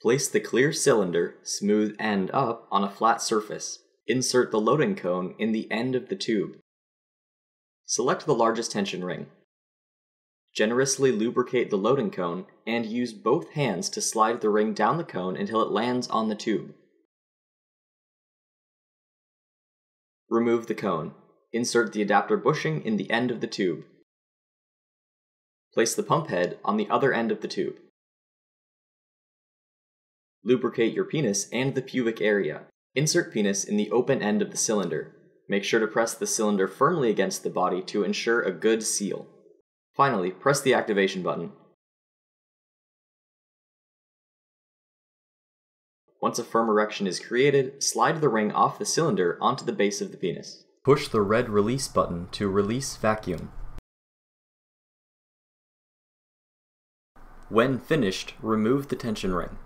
Place the clear cylinder, smooth end up, on a flat surface. Insert the loading cone in the end of the tube. Select the largest tension ring. Generously lubricate the loading cone and use both hands to slide the ring down the cone until it lands on the tube. Remove the cone. Insert the adapter bushing in the end of the tube. Place the pump head on the other end of the tube. Lubricate your penis and the pubic area. Insert penis in the open end of the cylinder. Make sure to press the cylinder firmly against the body to ensure a good seal. Finally, press the activation button. Once a firm erection is created, slide the ring off the cylinder onto the base of the penis. Push the red release button to release vacuum. When finished, remove the tension ring.